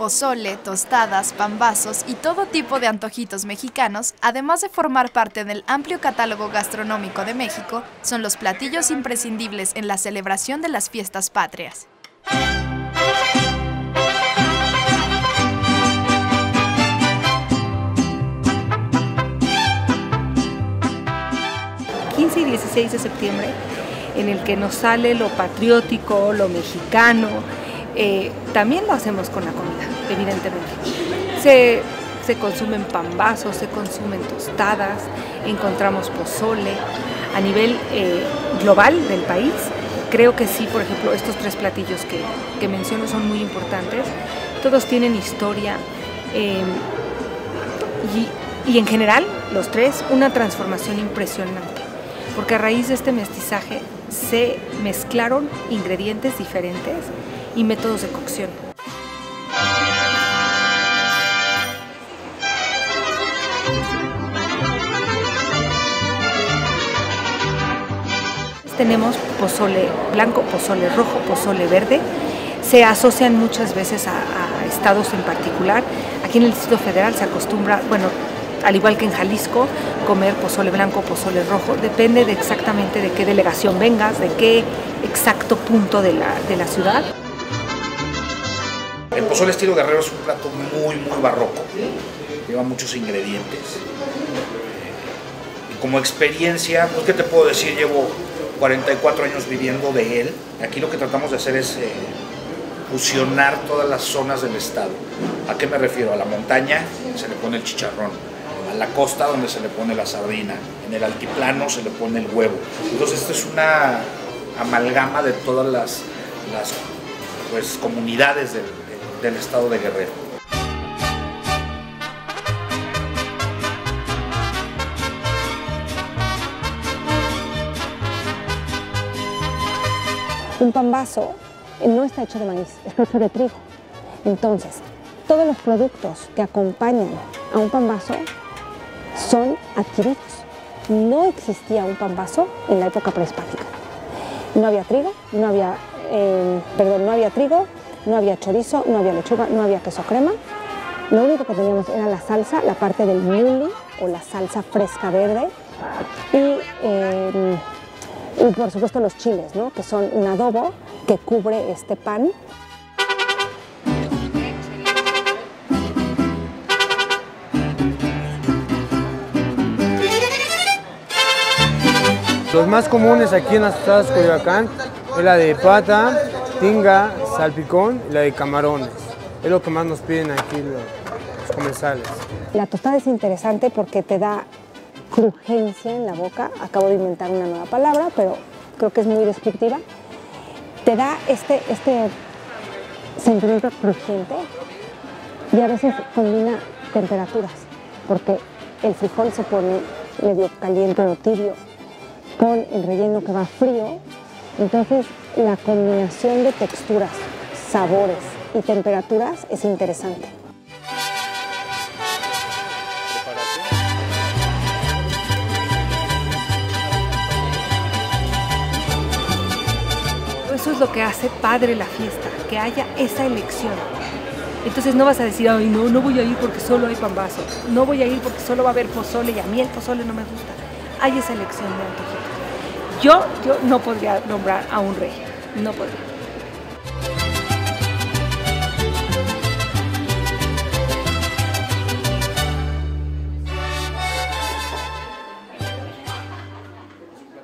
Pozole, tostadas, pambazos y todo tipo de antojitos mexicanos, además de formar parte del amplio catálogo gastronómico de México, son los platillos imprescindibles en la celebración de las fiestas patrias. 15 y 16 de septiembre, en el que nos sale lo patriótico, lo mexicano. Eh, también lo hacemos con la comida, evidentemente. Se, se consumen pambazos, se consumen tostadas, encontramos pozole. A nivel eh, global del país, creo que sí, por ejemplo, estos tres platillos que, que menciono son muy importantes. Todos tienen historia eh, y, y en general, los tres, una transformación impresionante porque a raíz de este mestizaje se mezclaron ingredientes diferentes y métodos de cocción. Tenemos pozole blanco, pozole rojo, pozole verde. Se asocian muchas veces a, estados en particular. Aquí en el Distrito Federal se acostumbra, bueno, al igual que en Jalisco, comer pozole blanco, pozole rojo, depende de exactamente de qué delegación vengas, de qué exacto punto de la, de la ciudad. El pozole estilo guerrero es un plato muy, muy barroco, lleva muchos ingredientes. Y como experiencia, pues qué te puedo decir, llevo 44 años viviendo de él. Aquí lo que tratamos de hacer es eh, fusionar todas las zonas del estado. ¿A qué me refiero? A la montaña se le pone el chicharrón, a la costa donde se le pone la sardina, en el altiplano se le pone el huevo. Entonces esta es una amalgama de todas las, las pues, comunidades del, del estado de Guerrero. Un pambazo no está hecho de maíz, está hecho de trigo. Entonces, todos los productos que acompañan a un pambazo son adquiridos. No existía un pambazo en la época prehispánica. No había trigo, no había, eh, perdón, no había trigo, no había chorizo, no había lechuga, no había queso crema. Lo único que teníamos era la salsa, la parte del muli o la salsa fresca verde y, eh, y por supuesto los chiles, ¿no? que son un adobo que cubre este pan Los más comunes aquí en las tostadas Coyoacán es la de pata, tinga, salpicón y la de camarones. Es lo que más nos piden aquí los comensales. La tostada es interesante porque te da crujencia en la boca. Acabo de inventar una nueva palabra, pero creo que es muy descriptiva. Te da este, este sentimiento crujiente y a veces combina temperaturas, porque el frijol se pone medio caliente o tibio con el relleno que va frío. Entonces la combinación de texturas, sabores y temperaturas es interesante. Eso es lo que hace padre la fiesta, que haya esa elección. Entonces no vas a decir, ay, no, no voy a ir porque solo hay pambazos, no voy a ir porque solo va a haber pozole y a mí el pozole no me gusta. Hay esa elección de antojitos. Yo, yo no podría nombrar a un rey, no podría.